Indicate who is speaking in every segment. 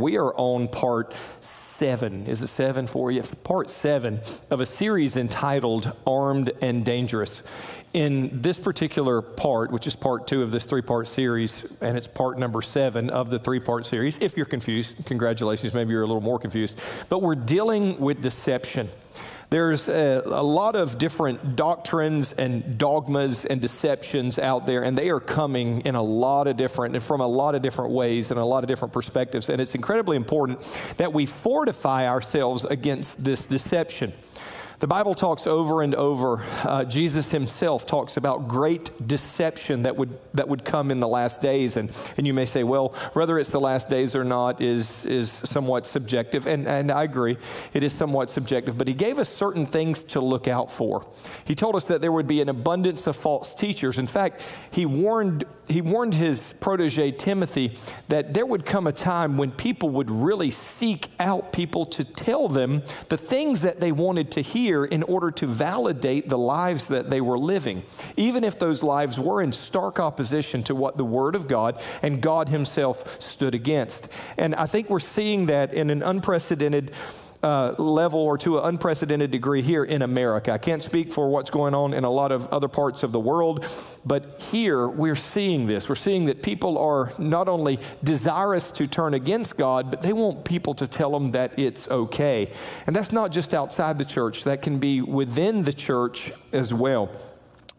Speaker 1: We are on part seven. Is it seven for you? Part seven of a series entitled Armed and Dangerous. In this particular part, which is part two of this three part series, and it's part number seven of the three part series, if you're confused, congratulations, maybe you're a little more confused, but we're dealing with deception. There's a, a, lot of different doctrines and dogmas and deceptions out there, and they are coming in a lot of different, and from a lot of different ways and a lot of different perspectives. And it's incredibly important that we fortify ourselves against this deception. The Bible talks over and over, uh, Jesus himself talks about great deception that would, that would come in the last days. And, and you may say, well, whether it's the last days or not is, is somewhat subjective. And, and I agree, it is somewhat subjective. But he gave us certain things to look out for. He told us that there would be an abundance of false teachers. In fact, he warned, he warned his protege Timothy that there would come a time when people would really seek out people to tell them the things that they wanted to hear in order to validate the lives that they were living, even if those lives were in stark opposition to what the Word of God and God Himself stood against. And I think we're seeing that in an unprecedented uh, level or to an unprecedented degree here in America. I can't speak for what's going on in a lot of other parts of the world, but here we're seeing this. We're seeing that people are not only desirous to turn against God, but they want people to tell them that it's okay. And that's not just outside the church, that can be within the church as well.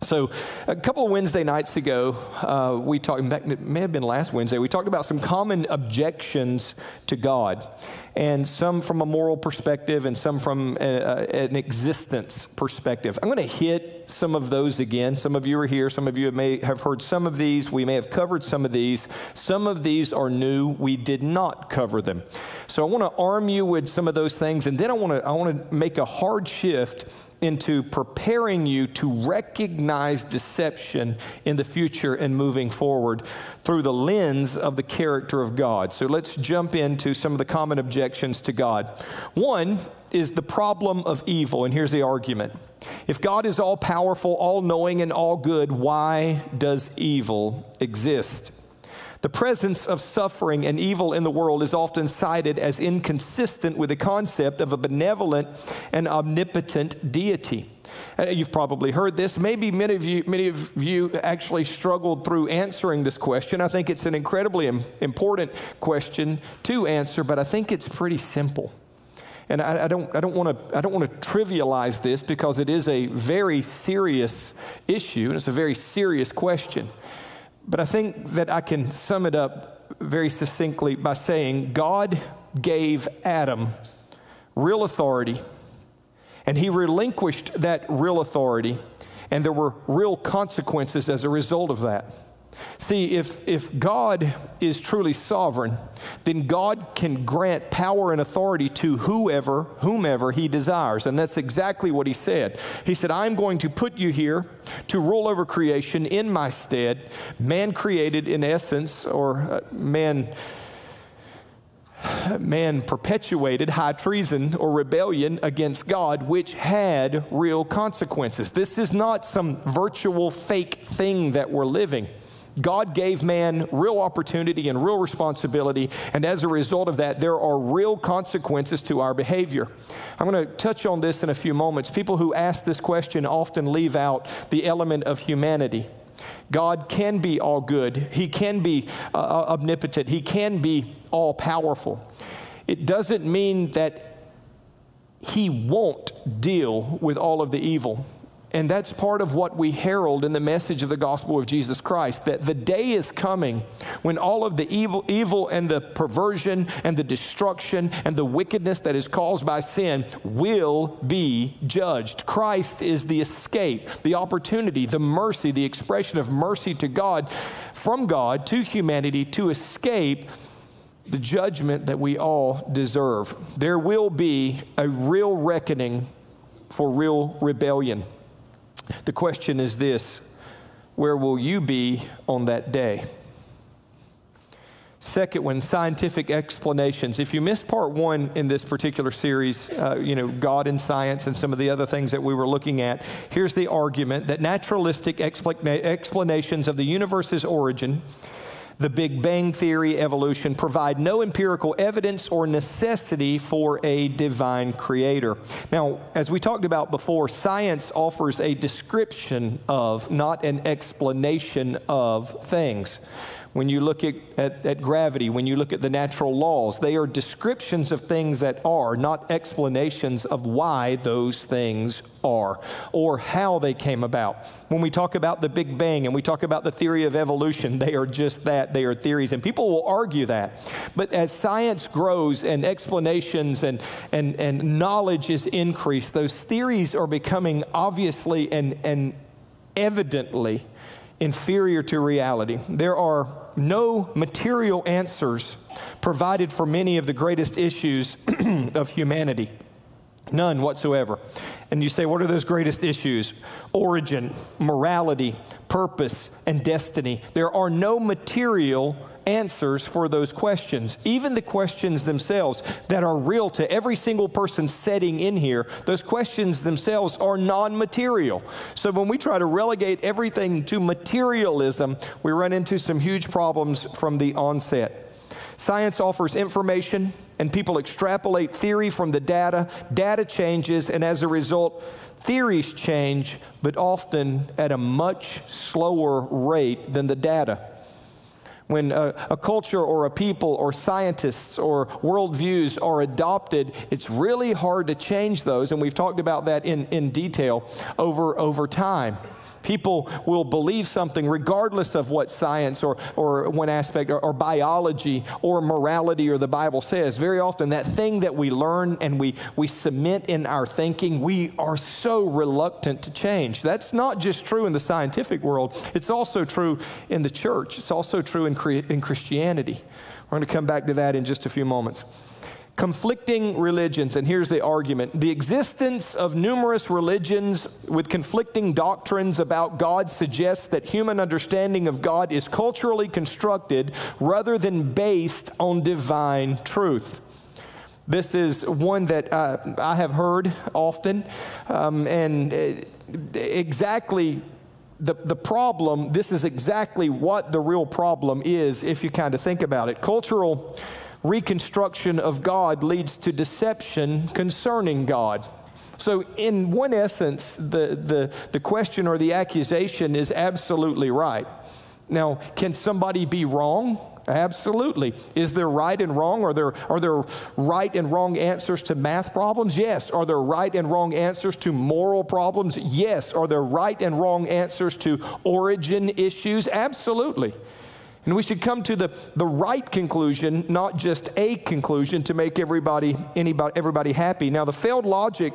Speaker 1: So, a couple of Wednesday nights ago, uh, we talked, it may have been last Wednesday, we talked about some common objections to God, and some from a moral perspective and some from a, a, an existence perspective. I'm going to hit some of those again. Some of you are here, some of you may have heard some of these. We may have covered some of these. Some of these are new. We did not cover them. So, I want to arm you with some of those things, and then I want to, I want to make a hard shift into preparing you to recognize deception in the future and moving forward through the lens of the character of God. So let's jump into some of the common objections to God. One is the problem of evil, and here's the argument. If God is all powerful, all knowing, and all good, why does evil exist? The presence of suffering and evil in the world is often cited as inconsistent with the concept of a benevolent and omnipotent deity. Uh, you've probably heard this. Maybe many of you, many of you actually struggled through answering this question. I think it's an incredibly important question to answer, but I think it's pretty simple. And I, I don't, I don't want to, I don't want to trivialize this because it is a very serious issue and it's a very serious question. But I think that I can sum it up very succinctly by saying God gave Adam real authority, and he relinquished that real authority, and there were real consequences as a result of that. See, if, if God is truly sovereign, then God can grant power and authority to whoever, whomever he desires. And that's exactly what he said. He said, I'm going to put you here to rule over creation in my stead. Man created in essence, or uh, man man perpetuated high treason or rebellion against God, which had real consequences. This is not some virtual fake thing that we're living. God gave man real opportunity and real responsibility, and as a result of that, there are real consequences to our behavior. I'm going to touch on this in a few moments. People who ask this question often leave out the element of humanity. God can be all good, He can be uh, uh omnipotent, He can be all powerful. It doesn't mean that He won't deal with all of the evil. And that's part of what we herald in the message of the gospel of Jesus Christ that the day is coming when all of the evil, evil and the perversion and the destruction and the wickedness that is caused by sin will be judged. Christ is the escape, the opportunity, the mercy, the expression of mercy to God, from God to humanity to escape the judgment that we all deserve. There will be a real reckoning for real rebellion. The question is this where will you be on that day? Second one, scientific explanations. If you missed part one in this particular series, uh, you know, God and science and some of the other things that we were looking at, here's the argument that naturalistic explanations of the universe's origin the Big Bang Theory, evolution provide no empirical evidence or necessity for a divine creator. Now, as we talked about before, science offers a description of, not an explanation of things. When you look at, at, at, gravity, when you look at the natural laws, they are descriptions of things that are, not explanations of why those things are or how they came about. When we talk about the Big Bang and we talk about the theory of evolution, they are just that. They are theories, and people will argue that. But as science grows and explanations and, and, and knowledge is increased, those theories are becoming obviously and, and evidently inferior to reality. There are no material answers provided for many of the greatest issues of humanity. None whatsoever. And you say, what are those greatest issues? Origin, morality, purpose, and destiny. There are no material answers for those questions. Even the questions themselves that are real to every single person sitting in here, those questions themselves are non material. So when we try to relegate everything to materialism, we run into some huge problems from the onset. Science offers information, and people extrapolate theory from the data. Data changes, and as a result, theories change, but often at a much slower rate than the data. When a, a, culture or a people or scientists or worldviews are adopted, it's really hard to change those, and we've talked about that in, in detail over, over time. People will believe something regardless of what science or, or one aspect or, or biology or morality or the Bible says. Very often, that thing that we learn and we, we cement in our thinking, we are so reluctant to change. That's not just true in the scientific world, it's also true in the church, it's also true in, in Christianity. We're going to come back to that in just a few moments conflicting religions. And here's the argument the existence of numerous religions with conflicting doctrines about God suggests that human understanding of God is culturally constructed rather than based on divine truth. This is one that uh, I have heard often, um, and exactly the, the problem, this is exactly what the real problem is if you kind of think about it. Cultural reconstruction of God leads to deception concerning God. So, in one essence, the, the, the question or the accusation is absolutely right. Now, can somebody be wrong? Absolutely. Is there right and wrong? Are there, are there right and wrong answers to math problems? Yes. Are there right and wrong answers to moral problems? Yes. Are there right and wrong answers to origin issues? Absolutely. And we should come to the, the right conclusion, not just a conclusion to make everybody, anybody, everybody happy. Now, the failed logic,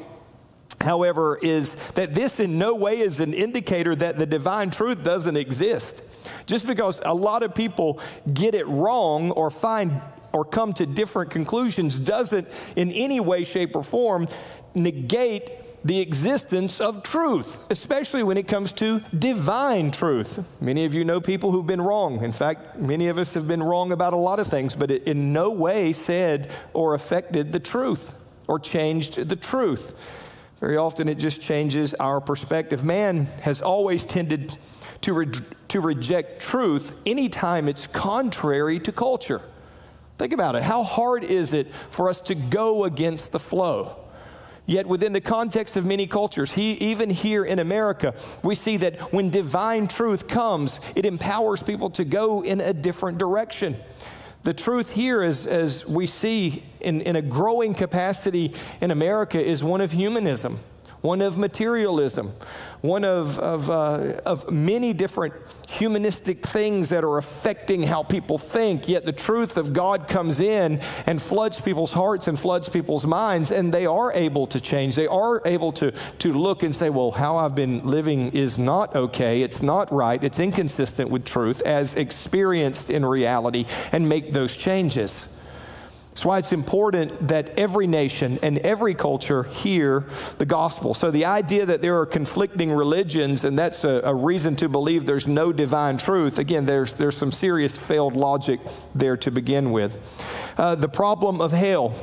Speaker 1: however, is that this in no way is an indicator that the divine truth doesn't exist. Just because a lot of people get it wrong or find or come to different conclusions doesn't in any way, shape, or form negate the existence of truth, especially when it comes to divine truth. Many of you know people who've been wrong. In fact, many of us have been wrong about a lot of things, but it in no way said or affected the truth or changed the truth. Very often it just changes our perspective. Man has always tended to, re- to reject truth anytime it's contrary to culture. Think about it. How hard is it for us to go against the flow? Yet, within the context of many cultures, he, even here in America, we see that when divine truth comes, it empowers people to go in a different direction. The truth here, is, as we see in, in a growing capacity in America, is one of humanism one of materialism, one of, of, uh, of many different humanistic things that are affecting how people think. Yet the truth of God comes in and floods people's hearts and floods people's minds, and they are able to change. They are able to, to look and say, well, how I've been living is not okay. It's not right. It's inconsistent with truth as experienced in reality, and make those changes. That's why it's important that every nation and every culture hear the gospel. So, the idea that there are conflicting religions and that's a, a, reason to believe there's no divine truth, again, there's, there's some serious failed logic there to begin with. Uh, the problem of hell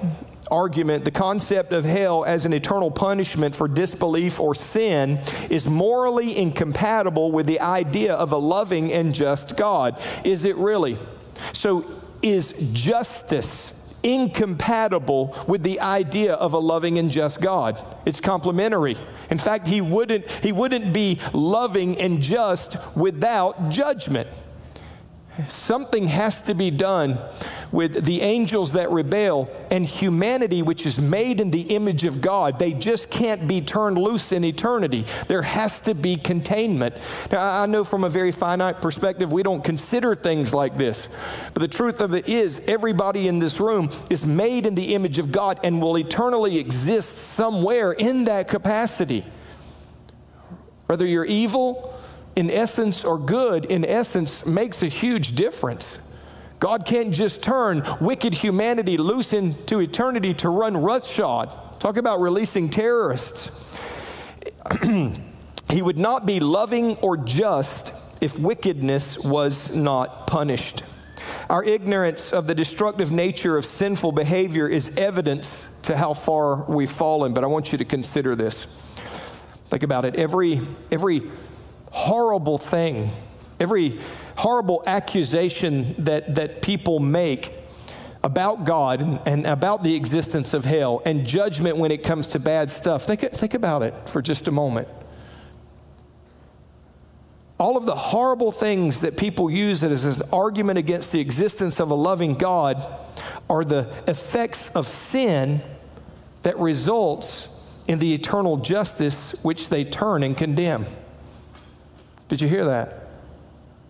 Speaker 1: argument, the concept of hell as an eternal punishment for disbelief or sin is morally incompatible with the idea of a loving and just God. Is it really? So, is justice incompatible with the idea of a loving and just God? It's complementary. In fact, he wouldn't, he wouldn't be loving and just without judgment. Something has to be done with the angels that rebel and humanity, which is made in the image of God. They just can't be turned loose in eternity. There has to be containment. Now, I know from a very finite perspective, we don't consider things like this. But the truth of it is, everybody in this room is made in the image of God and will eternally exist somewhere in that capacity. Whether you're evil, in essence, or good in essence, makes a huge difference. God can't just turn wicked humanity loose into eternity to run roughshod. Talk about releasing terrorists. he would not be loving or just if wickedness was not punished. Our ignorance of the destructive nature of sinful behavior is evidence to how far we've fallen, but I want you to consider this. Think about it. Every, every horrible thing, every horrible accusation that, that people make about God and, and, about the existence of hell and judgment when it comes to bad stuff. Think, think about it for just a moment. All of the horrible things that people use as an argument against the existence of a loving God are the effects of sin that results in the eternal justice which they turn and condemn. Did you hear that?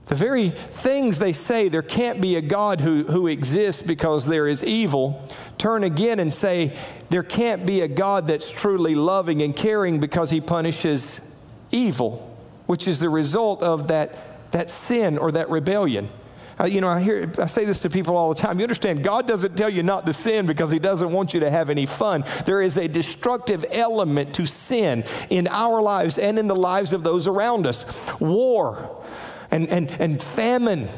Speaker 1: The very things they say there can't be a God who, who exists because there is evil, turn again and say there can't be a God that's truly loving and caring because he punishes evil, which is the result of that, that sin or that rebellion. You know, I hear I say this to people all the time. You understand, God doesn't tell you not to sin because He doesn't want you to have any fun. There is a destructive element to sin in our lives and in the lives of those around us. War, and, and, and famine.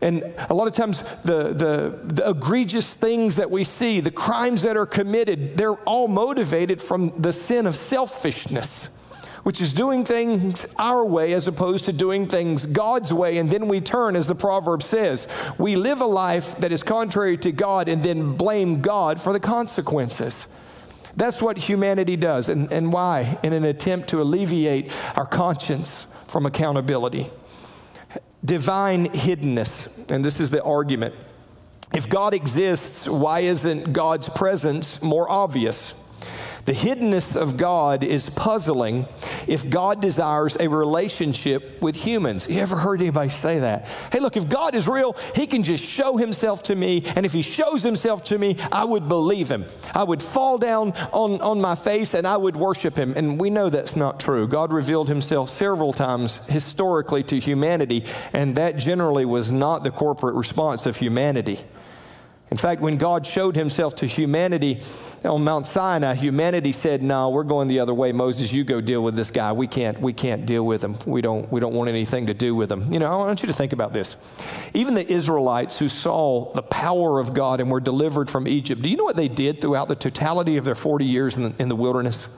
Speaker 1: And a lot of times, the, the, the, egregious things that we see, the crimes that are committed, they're all motivated from the sin of selfishness, which is doing things our way as opposed to doing things God's way. And then we turn, as the proverb says, we live a life that is contrary to God and then blame God for the consequences. That's what humanity does. And, and why? In an attempt to alleviate our conscience from accountability divine hiddenness. And this is the argument. If God exists, why isn't God's presence more obvious? The hiddenness of God is puzzling if God desires a relationship with humans. You ever heard anybody say that? Hey, look, if God is real, He can just show Himself to me, and if He shows Himself to me, I would believe Him. I would fall down on, on my face and I would worship Him. And we know that's not true. God revealed Himself several times historically to humanity, and that generally was not the corporate response of humanity. In fact, when God showed himself to humanity on Mount Sinai, humanity said, No, we're going the other way. Moses, you go deal with this guy. We can't, we can't deal with him. We don't, we don't want anything to do with him. You know, I want you to think about this. Even the Israelites who saw the power of God and were delivered from Egypt, do you know what they did throughout the totality of their 40 years in the, in the wilderness?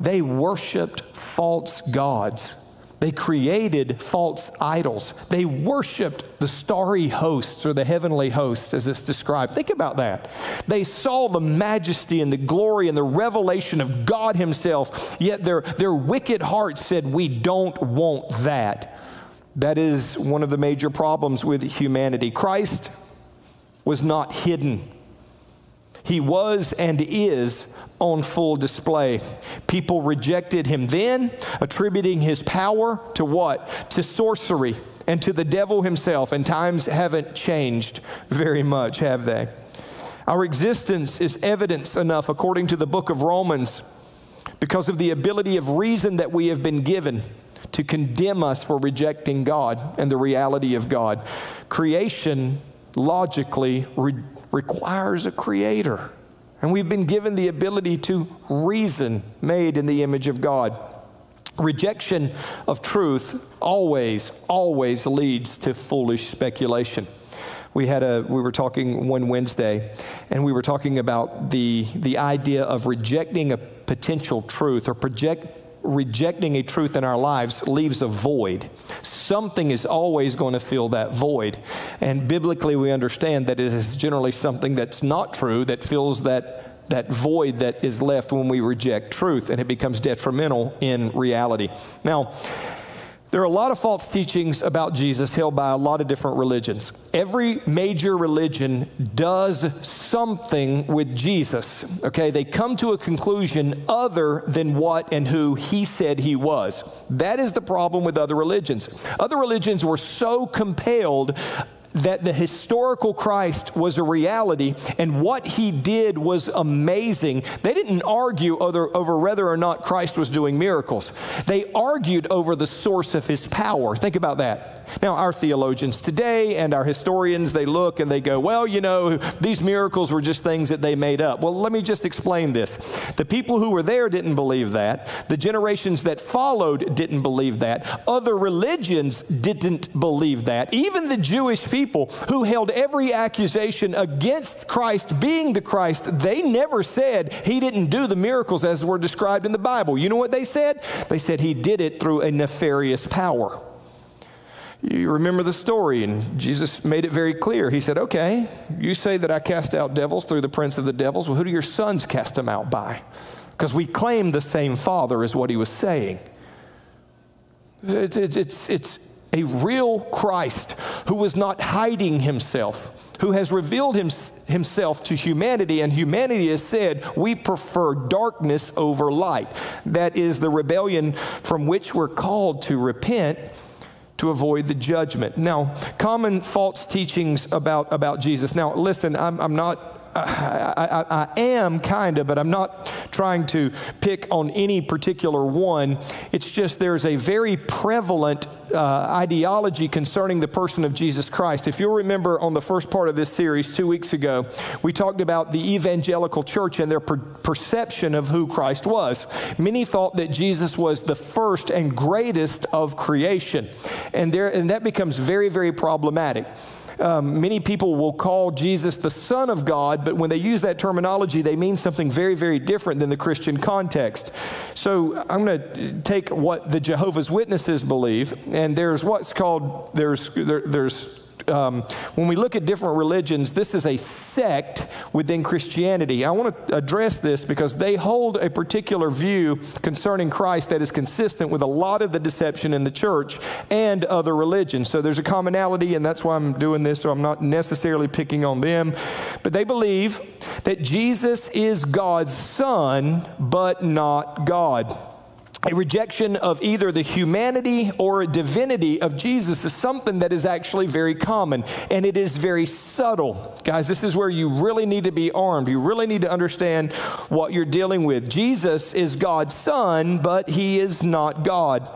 Speaker 1: They worshiped false gods they created false idols. They worshiped the starry hosts or the heavenly hosts, as it's described. Think about that. They saw the majesty and the glory and the revelation of God Himself, yet their, their wicked hearts said, We don't want that. That is one of the major problems with humanity. Christ was not hidden, He was and is on full display. People rejected him then, attributing his power to what? To sorcery and to the devil himself. And times haven't changed very much, have they? Our existence is evidence enough, according to the book of Romans, because of the ability of reason that we have been given to condemn us for rejecting God and the reality of God. Creation logically re- requires a creator. And we've been given the ability to reason, made in the image of God. Rejection of truth always, always leads to foolish speculation. we had a we were talking one Wednesday, and we were talking about the the idea of rejecting a potential truth or project rejecting a truth in our lives leaves a void. Something is always going to fill that void. And biblically, we understand that it is generally something that's not true that fills that, that void that is left when we reject truth, and it becomes detrimental in reality. Now, there are a lot of false teachings about Jesus held by a lot of different religions. Every major religion does something with Jesus. Okay, they come to a conclusion other than what and who he said he was. That is the problem with other religions. Other religions were so compelled that the historical Christ was a reality and what he did was amazing. They didn't argue over, over, whether or not Christ was doing miracles, they argued over the source of his power. Think about that. Now, our theologians today and our historians, they look and they go, well, you know, these miracles were just things that they made up. Well, let me just explain this. The people who were there didn't believe that. The generations that followed didn't believe that. Other religions didn't believe that. Even the Jewish people who held every accusation against Christ being the Christ, they never said he didn't do the miracles as were described in the Bible. You know what they said? They said he did it through a nefarious power. You remember the story, and Jesus made it very clear. He said, Okay, you say that I cast out devils through the prince of the devils. Well, who do your sons cast them out by? Because we claim the same Father, is what he was saying. It's, it's, it's, it's a real Christ who was not hiding himself, who has revealed him, himself to humanity, and humanity has said, We prefer darkness over light. That is the rebellion from which we're called to repent to avoid the judgment. Now, common false teachings about, about Jesus. Now, listen, I'm, I'm not I, I, I am kind of, but I'm not trying to pick on any particular one. It's just there's a very prevalent uh, ideology concerning the person of Jesus Christ. If you'll remember on the first part of this series two weeks ago, we talked about the evangelical church and their per- perception of who Christ was. Many thought that Jesus was the first and greatest of creation, and, there, and that becomes very, very problematic um, many people will call Jesus the Son of God, but when they use that terminology, they mean something very, very different than the Christian context. So I'm going to take what the Jehovah's Witnesses believe, and there's what's called there's there, there's um, when we look at different religions, this is a sect within Christianity. I want to address this because they hold a particular view concerning Christ that is consistent with a lot of the deception in the church and other religions. So there's a commonality, and that's why I'm doing this, so I'm not necessarily picking on them. But they believe that Jesus is God's Son, but not God a rejection of either the humanity or divinity of Jesus is something that is actually very common and it is very subtle. Guys, this is where you really need to be armed. You really need to understand what you're dealing with. Jesus is God's Son, but he is not God.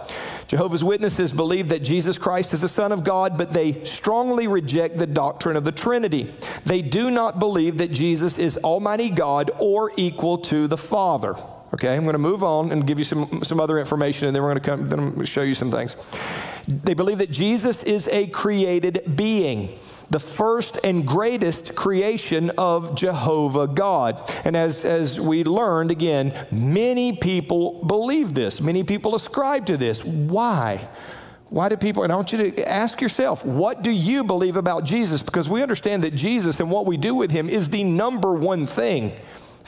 Speaker 1: Jehovah's Witnesses believe that Jesus Christ is the Son of God, but they strongly reject the doctrine of the Trinity. They do not believe that Jesus is Almighty God or equal to the Father. Okay, I'm going to move on and give you some, some other information, and then we're going to come, then I'm going to show you some things. They believe that Jesus is a created being, the first and greatest creation of Jehovah God. And as, as we learned again, many people believe this, many people ascribe to this. Why? Why do people, and I want you to ask yourself, what do you believe about Jesus? Because we understand that Jesus and what we do with him is the number one thing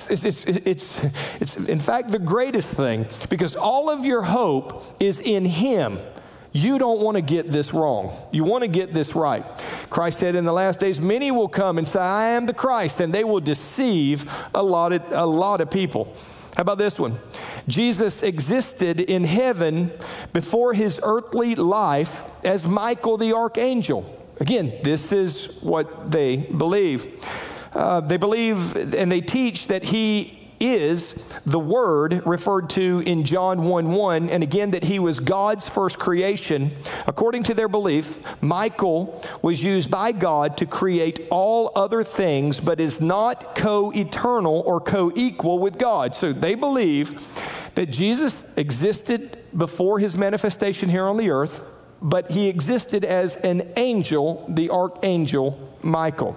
Speaker 1: it's, it's, it's, it's, in fact, the greatest thing because all of your hope is in Him. You don't want to get this wrong. You want to get this right. Christ said in the last days, many will come and say, I am the Christ, and they will deceive a lot of, a lot of people. How about this one? Jesus existed in heaven before his earthly life as Michael the archangel. Again, this is what they believe. Uh, they believe and they teach that he is the Word referred to in John 1 1, and again that he was God's first creation. According to their belief, Michael was used by God to create all other things, but is not co eternal or co equal with God. So they believe that Jesus existed before his manifestation here on the earth but he existed as an angel, the archangel Michael.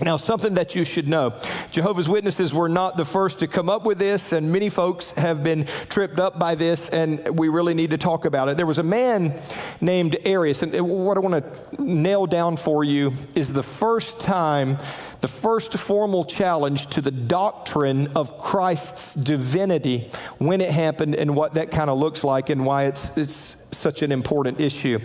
Speaker 1: Now, something that you should know Jehovah's Witnesses were not the first to come up with this, and many folks have been tripped up by this, and we really need to talk about it. There was a man named Arius, and what I want to nail down for you is the first time, the first formal challenge to the doctrine of Christ's divinity, when it happened, and what that kind of looks like, and why it's, it's such an important issue.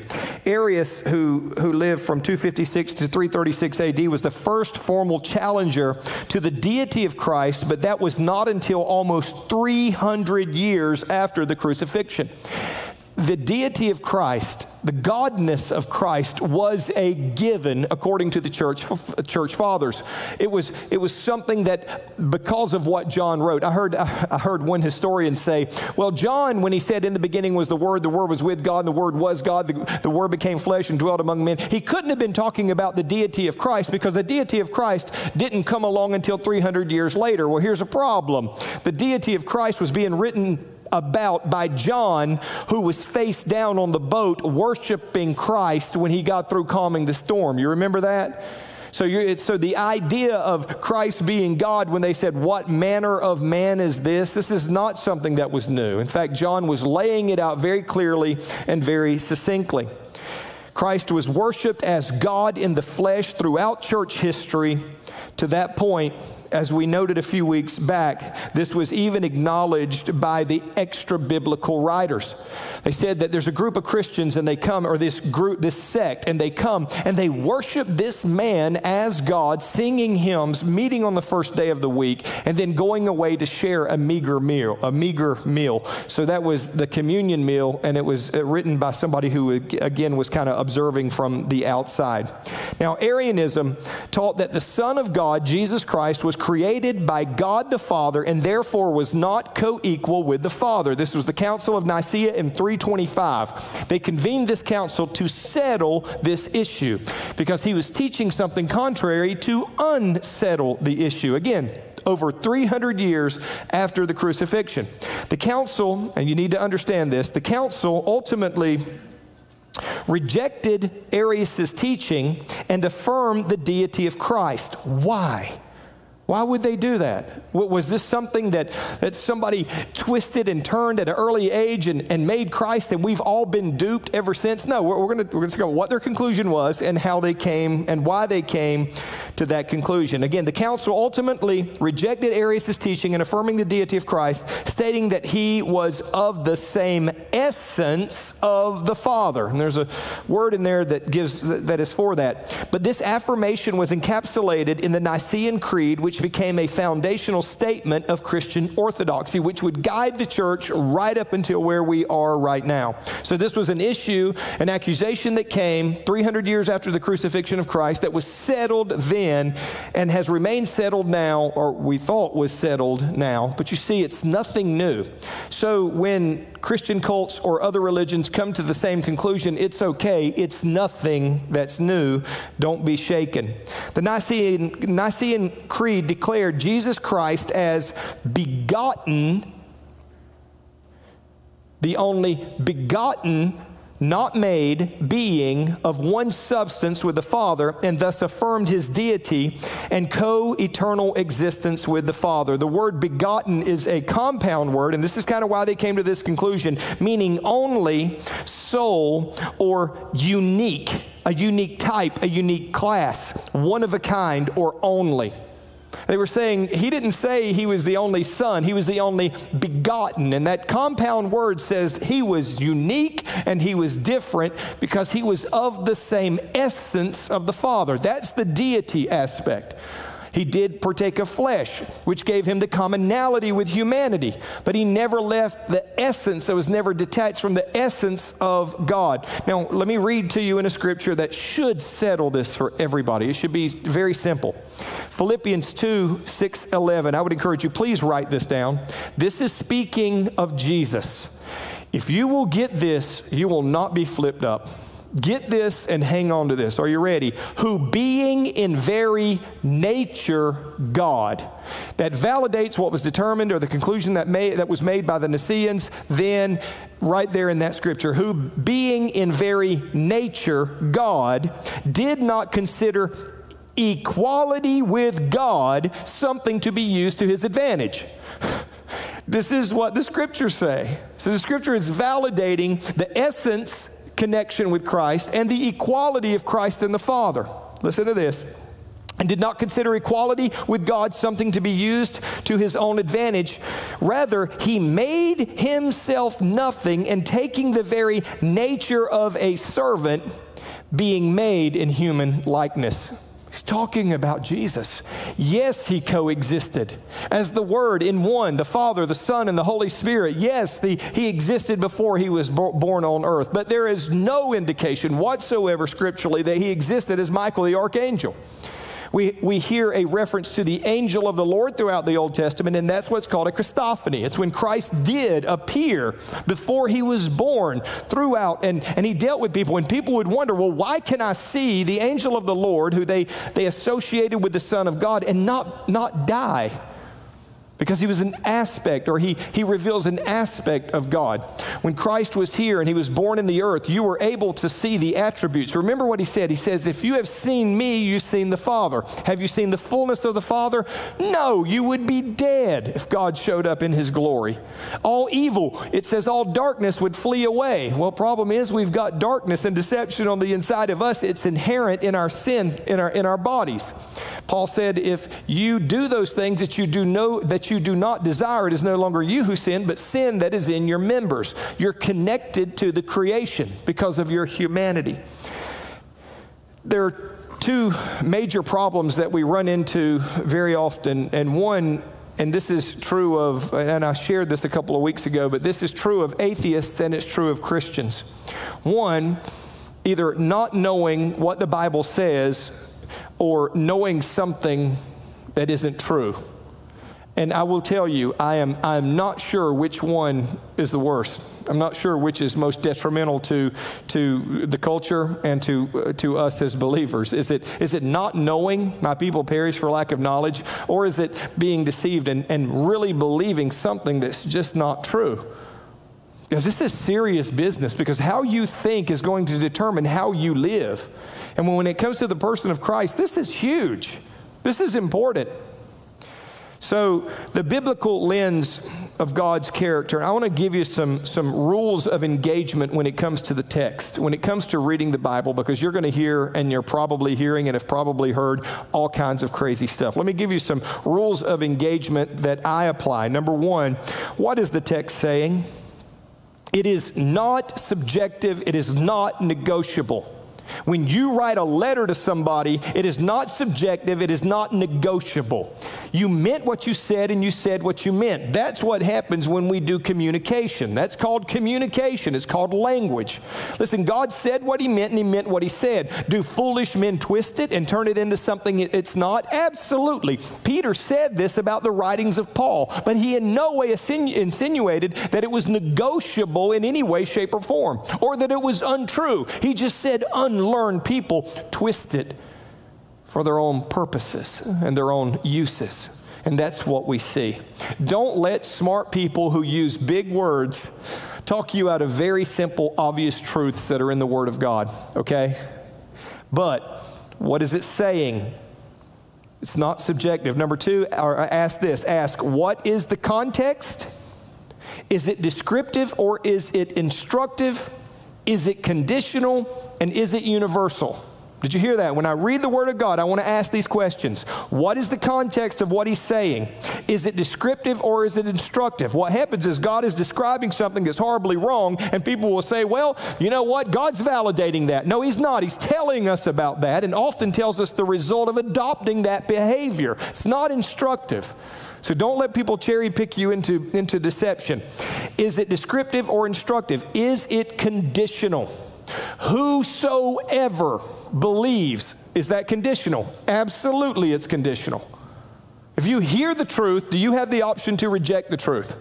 Speaker 1: Arius, who, who lived from 256 to 336 AD, was the first formal challenger to the deity of Christ, but that was not until almost 300 years after the crucifixion. The deity of Christ the godness of Christ was a given according to the church, uh, church fathers. It was, it was something that because of what John wrote, I heard, I heard one historian say, well, John, when he said in the beginning was the Word, the Word was with God, and the Word was God, the, the Word became flesh and dwelt among men, he couldn't have been talking about the deity of Christ because the deity of Christ didn't come along until 300 years later. Well, here's a problem. The deity of Christ was being written about by John, who was face down on the boat worshiping Christ when he got through calming the storm. You remember that? So, so the idea of Christ being God, when they said, What manner of man is this? This is not something that was new. In fact, John was laying it out very clearly and very succinctly. Christ was worshiped as God in the flesh throughout church history to that point as we noted a few weeks back, this was even acknowledged by the extra biblical writers. They said that there's a group of Christians and they come, or this group, this sect, and they come and they worship this man as God, singing hymns, meeting on the first day of the week, and then going away to share a meager meal, a meager meal. So that was the communion meal, and it was uh, written by somebody who, again, was kind of observing from the outside. Now, Arianism taught that the Son of God, Jesus Christ, was created by God the Father and therefore was not co equal with the Father. This was the Council of Nicaea in 325. They convened this council to settle this issue because he was teaching something contrary to unsettle the issue. Again, over 300 years after the crucifixion. The council, and you need to understand this, the council ultimately rejected Arius' teaching and affirmed the deity of Christ. Why? Why would they do that? Was this something that, that somebody twisted and turned at an early age and, and made Christ and we've all been duped ever since? No, we're, we're going we're to go what their conclusion was and how they came and why they came to that conclusion. Again, the council ultimately rejected Arius' teaching and affirming the deity of Christ, stating that he was of the same essence of the Father. And there's a word in there that gives that is for that. But this affirmation was encapsulated in the Nicene Creed, which became a foundational statement of Christian orthodoxy, which would guide the church right up until where we are right now. So, this was an issue, an accusation that came 300 years after the crucifixion of Christ that was settled then and has remained settled now, or we thought was settled now. But you see, it's nothing new. So, when Christian cults or other religions come to the same conclusion, it's okay. It's nothing that's new. Don't be shaken. The Nicene, Nicene Creed declared Jesus Christ as begotten, the only begotten not made, being of one substance with the Father, and thus affirmed his deity and co eternal existence with the Father. The word begotten is a compound word, and this is kind of why they came to this conclusion, meaning only, sole, or unique, a unique type, a unique class, one of a kind, or only. They were saying he didn't say he was the only son, he was the only begotten. And that compound word says he was unique and he was different because he was of the same essence of the Father. That's the deity aspect. He did partake of flesh, which gave him the commonality with humanity, but he never left the essence, that was never detached from the essence of God. Now, let me read to you in a scripture that should settle this for everybody. It should be very simple. Philippians 2 6 11. I would encourage you, please write this down. This is speaking of Jesus. If you will get this, you will not be flipped up. Get this and hang on to this. Are you ready? Who being in very nature God. That validates what was determined or the conclusion that, that was made by the Nicaeans then, right there in that scripture. Who being in very nature God did not consider equality with God something to be used to his advantage. This is what the scriptures say. So the scripture is validating the essence connection with Christ and the equality of Christ and the Father. Listen to this. And did not consider equality with God something to be used to his own advantage. Rather, he made himself nothing and taking the very nature of a servant, being made in human likeness. He's talking about Jesus. Yes, he coexisted as the Word in one, the Father, the Son, and the Holy Spirit. Yes, the, he existed before he was bo- born on earth, but there is no indication whatsoever scripturally that he existed as Michael the Archangel. We, we hear a reference to the angel of the Lord throughout the Old Testament, and that's what's called a Christophany. It's when Christ did appear before he was born throughout, and, and he dealt with people. And people would wonder, well, why can I see the angel of the Lord, who they, they associated with the Son of God, and not, not die? Because he was an aspect or he, he reveals an aspect of God. When Christ was here and he was born in the earth, you were able to see the attributes. Remember what he said? He says, If you have seen me, you've seen the Father. Have you seen the fullness of the Father? No, you would be dead if God showed up in his glory. All evil, it says, all darkness would flee away. Well, problem is we've got darkness and deception on the inside of us. It's inherent in our sin, in our, in our bodies. Paul said, if you do those things that you do know that you do not desire, it is no longer you who sin, but sin that is in your members. You're connected to the creation because of your humanity. There are two major problems that we run into very often, and one and this is true of, and I shared this a couple of weeks ago, but this is true of atheists and it's true of Christians. One, either not knowing what the Bible says or knowing something that isn't true. And I will tell you, I am, I am not sure which one is the worst. I'm not sure which is most detrimental to, to the culture and to, uh, to us as believers. Is it, is it not knowing my people perish for lack of knowledge, or is it being deceived and, and really believing something that's just not true? Because this is serious business, because how you think is going to determine how you live. And when it comes to the person of Christ, this is huge. This is important. So, the biblical lens of God's character, I want to give you some, some rules of engagement when it comes to the text, when it comes to reading the Bible, because you're going to hear, and you're probably hearing and have probably heard all kinds of crazy stuff. Let me give you some rules of engagement that I apply. Number one, what is the text saying? It is not subjective, it is not negotiable. When you write a letter to somebody, it is not subjective, it is not negotiable. You meant what you said and you said what you meant. That's what happens when we do communication. That's called communication, it's called language. Listen, God said what He meant and He meant what He said. Do foolish men twist it and turn it into something it's not? Absolutely. Peter said this about the writings of Paul, but he in no way insinuated that it was negotiable in any way, shape, or form, or that it was untrue. He just said untrue unlearned people twist it for their own purposes and their own uses. And that's what we see. Don't let smart people who use big words talk you out of very simple, obvious truths that are in the Word of God, okay? But what is it saying? It's not subjective. Number two, or uh, ask this ask, what is the context? Is it descriptive or is it instructive? Is it conditional and is it universal? Did you hear that? When I read the Word of God, I want to ask these questions. What is the context of what He's saying? Is it descriptive or is it instructive? What happens is God is describing something that's horribly wrong, and people will say, well, you know what? God's validating that. No, He's not. He's telling us about that and often tells us the result of adopting that behavior. It's not instructive. So don't let people cherry pick you into, into deception. Is it descriptive or instructive? Is it conditional? Whosoever believes, is that conditional? Absolutely, it's conditional. If you hear the truth, do you have the option to reject the truth?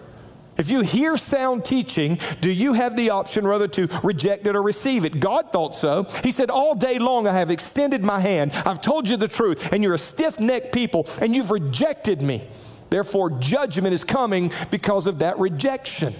Speaker 1: If you hear sound teaching, do you have the option rather to reject it or receive it? God thought so. He said, All day long I have extended my hand. I've told you the truth, and you're a stiff necked people, and you've rejected me. Therefore, judgment is coming because of that rejection.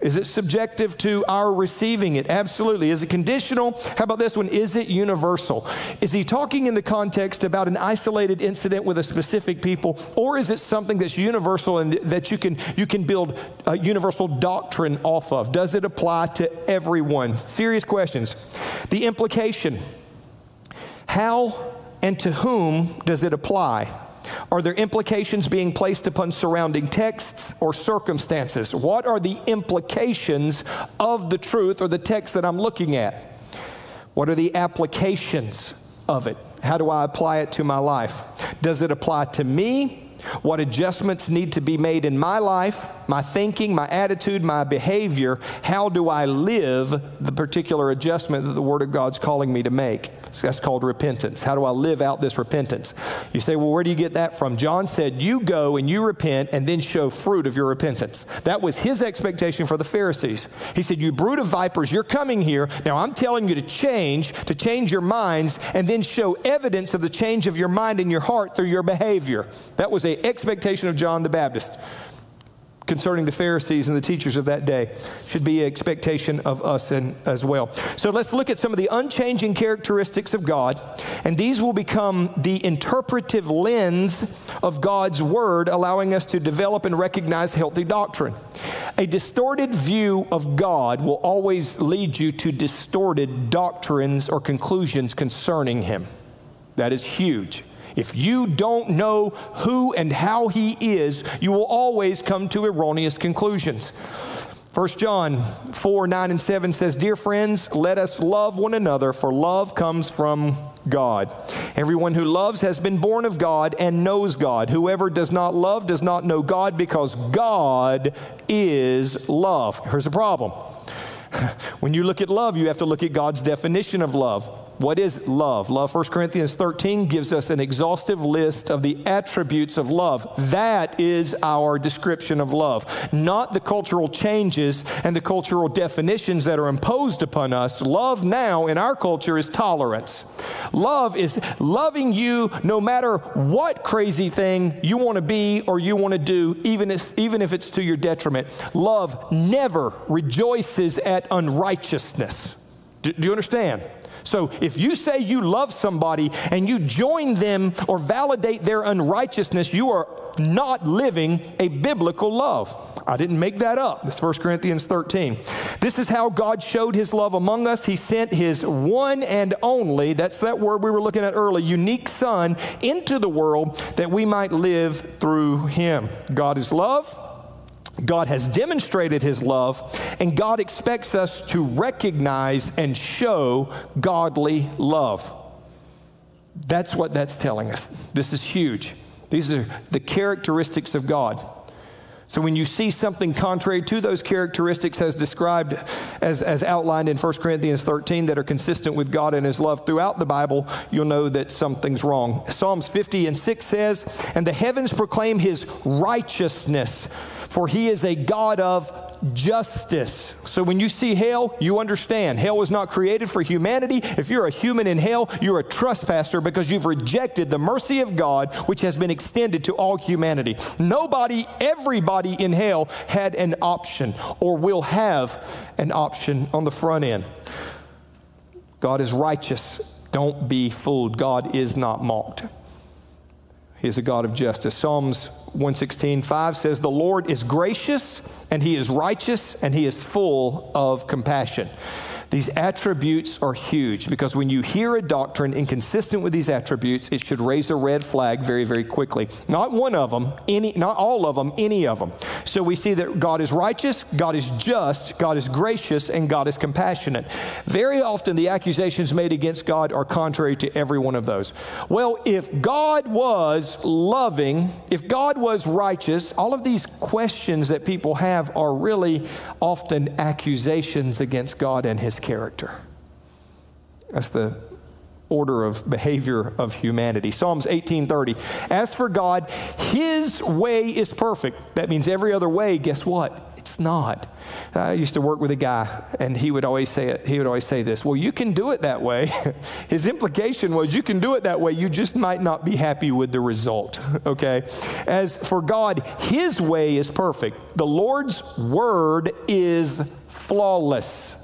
Speaker 1: Is it subjective to our receiving it? Absolutely. Is it conditional? How about this one? Is it universal? Is he talking in the context about an isolated incident with a specific people, or is it something that's universal and that you can, you can build a universal doctrine off of? Does it apply to everyone? Serious questions. The implication how and to whom does it apply? Are there implications being placed upon surrounding texts or circumstances? What are the implications of the truth or the text that I'm looking at? What are the applications of it? How do I apply it to my life? Does it apply to me? What adjustments need to be made in my life, my thinking, my attitude, my behavior? How do I live the particular adjustment that the Word of God's calling me to make? So that's called repentance. How do I live out this repentance? You say, well, where do you get that from? John said, You go and you repent and then show fruit of your repentance. That was his expectation for the Pharisees. He said, You brood of vipers, you're coming here. Now I'm telling you to change, to change your minds, and then show evidence of the change of your mind and your heart through your behavior. That was expectation of John the Baptist concerning the Pharisees and the teachers of that day should be an expectation of us as well. So let's look at some of the unchanging characteristics of God, and these will become the interpretive lens of God's Word, allowing us to develop and recognize healthy doctrine. A distorted view of God will always lead you to distorted doctrines or conclusions concerning Him. That is huge. If you don't know who and how he is, you will always come to erroneous conclusions. 1 John 4 9 and 7 says, Dear friends, let us love one another, for love comes from God. Everyone who loves has been born of God and knows God. Whoever does not love does not know God because God is love. Here's a problem. When you look at love, you have to look at God's definition of love. What is love? Love, 1 Corinthians 13 gives us an exhaustive list of the attributes of love. That is our description of love, not the cultural changes and the cultural definitions that are imposed upon us. Love now in our culture is tolerance. Love is loving you no matter what crazy thing you want to be or you want to do, even if, even if it's to your detriment. Love never rejoices at unrighteousness. Do, do you understand? So if you say you love somebody and you join them or validate their unrighteousness, you are not living a biblical love. I didn't make that up. This 1 Corinthians 13. This is how God showed his love among us. He sent his one and only, that's that word we were looking at early, unique son into the world that we might live through him. God is love. God has demonstrated his love, and God expects us to recognize and show godly love. That's what that's telling us. This is huge. These are the characteristics of God. So when you see something contrary to those characteristics as described, as, as outlined in 1 Corinthians 13, that are consistent with God and His love throughout the Bible, you'll know that something's wrong. Psalms 50 and 6 says, And the heavens proclaim His righteousness for he is a God of justice. So when you see hell, you understand. Hell was not created for humanity. If you're a human in hell, you're a trespasser because you've rejected the mercy of God, which has been extended to all humanity. Nobody, everybody in hell had an option or will have an option on the front end. God is righteous. Don't be fooled. God is not mocked. He is a God of justice. Psalms 116, 5 says, The Lord is gracious and he is righteous and he is full of compassion. These attributes are huge because when you hear a doctrine inconsistent with these attributes, it should raise a red flag very, very quickly. Not one of them, any, not all of them, any of them. So we see that God is righteous, God is just, God is gracious, and God is compassionate. Very often the accusations made against God are contrary to every one of those. Well, if God was loving, if God was righteous, all of these questions that people have are really often accusations against God and his character. That's the order of behavior of humanity. Psalms 18:30. As for God, his way is perfect. That means every other way, guess what? It's not. I used to work with a guy, and he would always say it. He would always say this. Well, you can do it that way. His implication was you can do it that way. You just might not be happy with the result. Okay. As for God, His way is perfect. The Lord's word is flawless.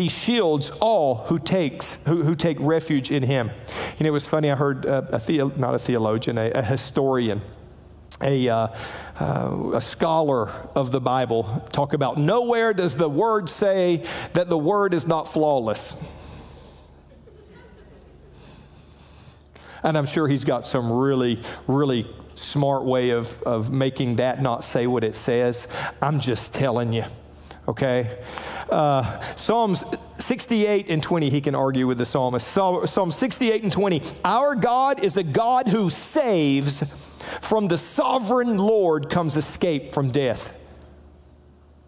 Speaker 1: He shields all who takes who, who take refuge in Him. You know, it was funny. I heard uh, a theo, not a theologian, a, a historian a, uh, uh, a scholar of the Bible talk about nowhere does the word say that the word is not flawless. And I'm sure he's got some really, really smart way of, of making that not say what it says. I'm just telling you, okay? Uh, Psalms 68 and 20, he can argue with the psalmist. Psalm 68 and 20, our God is a God who saves from the sovereign Lord comes escape from death.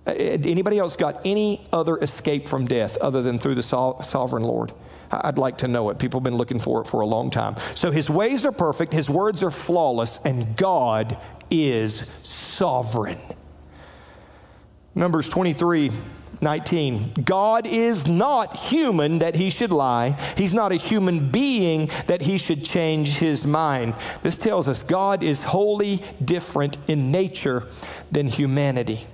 Speaker 1: Uh, anybody else got any other escape from death other than through the so- sovereign Lord? I'd like to know it. People have been looking for it for a long time. So his ways are perfect, his words are flawless, and God is sovereign. Numbers 23 19. God is not human that he should lie. He's not a human being that he should change his mind. This tells us God is wholly different in nature than humanity.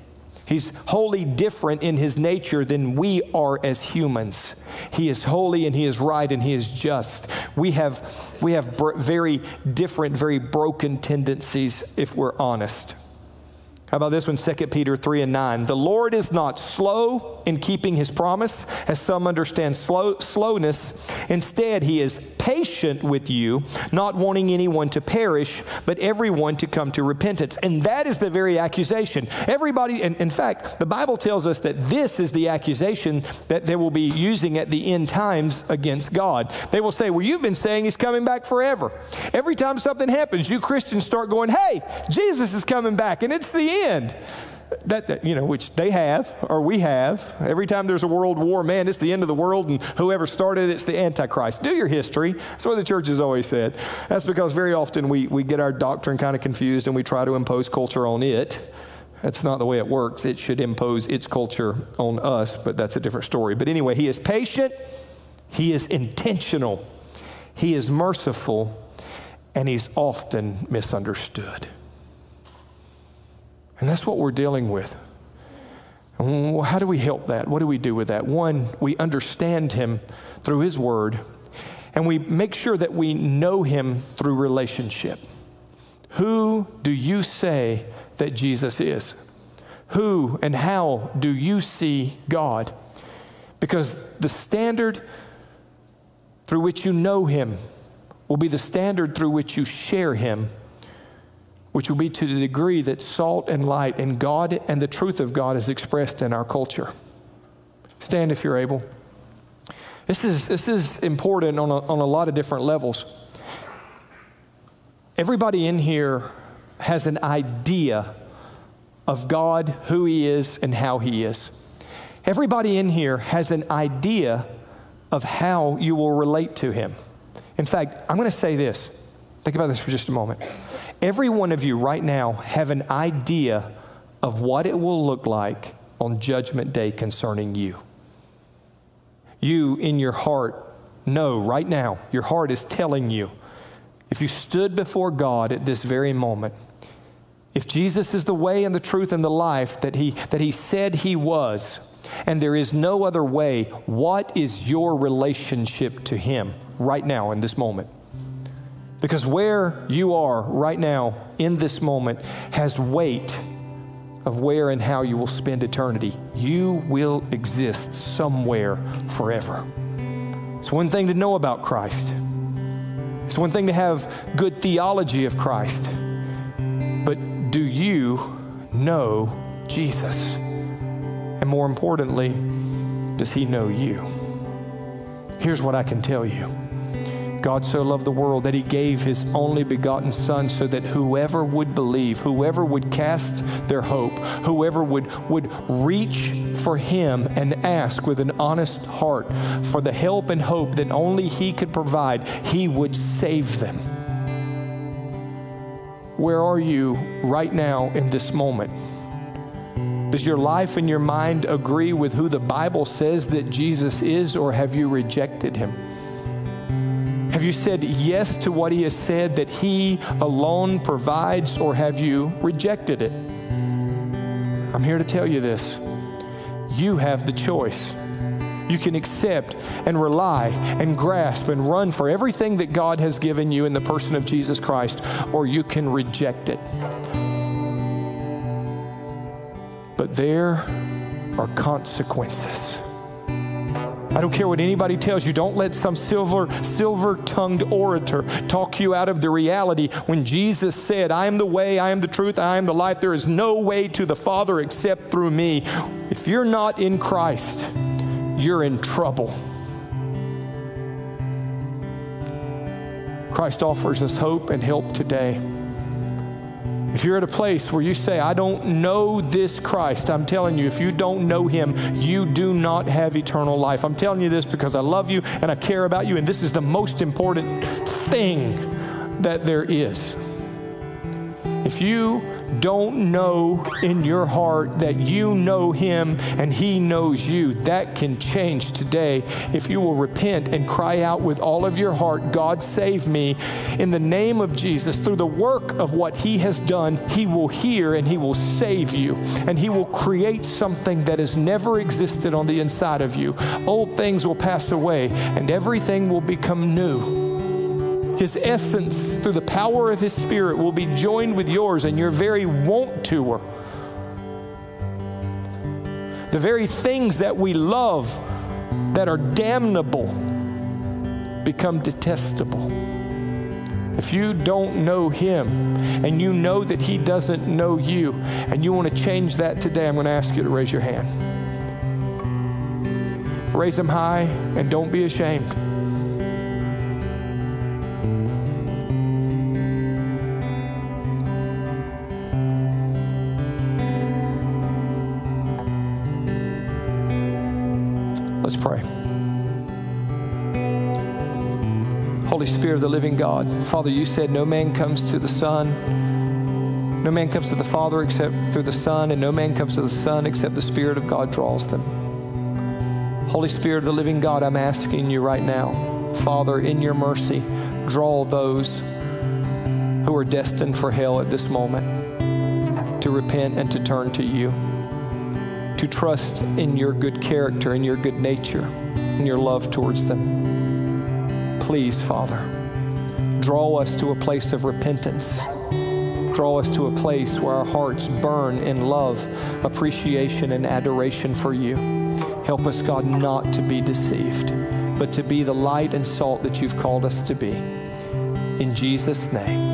Speaker 1: He's wholly different in his nature than we are as humans. He is holy and he is right and he is just. We have, we have br- very different, very broken tendencies if we're honest. How about this one, 2 Peter 3 and 9? The Lord is not slow in keeping his promise, as some understand slow, slowness. Instead, he is patient with you, not wanting anyone to perish, but everyone to come to repentance. And that is the very accusation. Everybody, and in fact, the Bible tells us that this is the accusation that they will be using at the end times against God. They will say, Well, you've been saying he's coming back forever. Every time something happens, you Christians start going, Hey, Jesus is coming back, and it's the end. That, that, you know, which they have or we have. Every time there's a world war, man, it's the end of the world, and whoever started it's the Antichrist. Do your history. That's what the church has always said. That's because very often we, we get our doctrine kind of confused and we try to impose culture on it. That's not the way it works. It should impose its culture on us, but that's a different story. But anyway, he is patient, he is intentional, he is merciful, and he's often misunderstood. And that's what we're dealing with. How do we help that? What do we do with that? One, we understand Him through His Word, and we make sure that we know Him through relationship. Who do you say that Jesus is? Who and how do you see God? Because the standard through which you know Him will be the standard through which you share Him which will be to the degree that salt and light and God and the truth of God is expressed in our culture. Stand if you're able. This is, this is important on a, on a lot of different levels. Everybody in here has an idea of God, who He is, and how He is. Everybody in here has an idea of how you will relate to Him. In fact, I'm going to say this. Think about this for just a moment. Every one of you right now have an idea of what it will look like on Judgment Day concerning you. You, in your heart, know right now, your heart is telling you, if you stood before God at this very moment, if Jesus is the way and the truth and the life that he, that he said he was, and there is no other way, what is your relationship to him right now in this moment? Because where you are right now in this moment has weight of where and how you will spend eternity. You will exist somewhere forever. It's one thing to know about Christ, it's one thing to have good theology of Christ. But do you know Jesus? And more importantly, does he know you? Here's what I can tell you God so loved the world that he gave his only begotten Son so that whoever would believe, whoever would cast their hope, whoever would, would reach for him and ask with an honest heart for the help and hope that only he could provide, he would save them. Where are you right now in this moment? Does your life and your mind agree with who the Bible says that Jesus is, or have you rejected him? Have you said yes to what he has said that he alone provides, or have you rejected it? I'm here to tell you this. You have the choice. You can accept and rely and grasp and run for everything that God has given you in the person of Jesus Christ, or you can reject it. But there are consequences. I don't care what anybody tells you. Don't let some silver silver tongued orator talk you out of the reality when Jesus said, I am the way, I am the truth, I am the life. There is no way to the Father except through me. If you're not in Christ, you're in trouble. Christ offers us hope and help today. If you're at a place where you say, I don't know this Christ, I'm telling you, if you don't know him, you do not have eternal life. I'm telling you this because I love you and I care about you, and this is the most important thing that there is. If you don't know in your heart that you know Him and He knows you, that can change today if you will repent and cry out with all of your heart, God save me. In the name of Jesus, through the work of what He has done, He will hear and He will save you. And He will create something that has never existed on the inside of you. Old things will pass away and everything will become new. His essence, through the power of His Spirit, will be joined with yours, and your very want to. Her. The very things that we love that are damnable become detestable. If you don't know Him and you know that He doesn't know you, and you want to change that today, I'm going to ask you to raise your hand. Raise them high and don't be ashamed. Of the living God, Father, you said no man comes to the Son, no man comes to the Father except through the Son, and no man comes to the Son except the Spirit of God draws them. Holy Spirit of the living God, I'm asking you right now, Father, in your mercy, draw those who are destined for hell at this moment to repent and to turn to you to trust in your good character and your good nature and your love towards them. Please, Father, draw us to a place of repentance. Draw us to a place where our hearts burn in love, appreciation, and adoration for you. Help us, God, not to be deceived, but to be the light and salt that you've called us to be. In Jesus' name.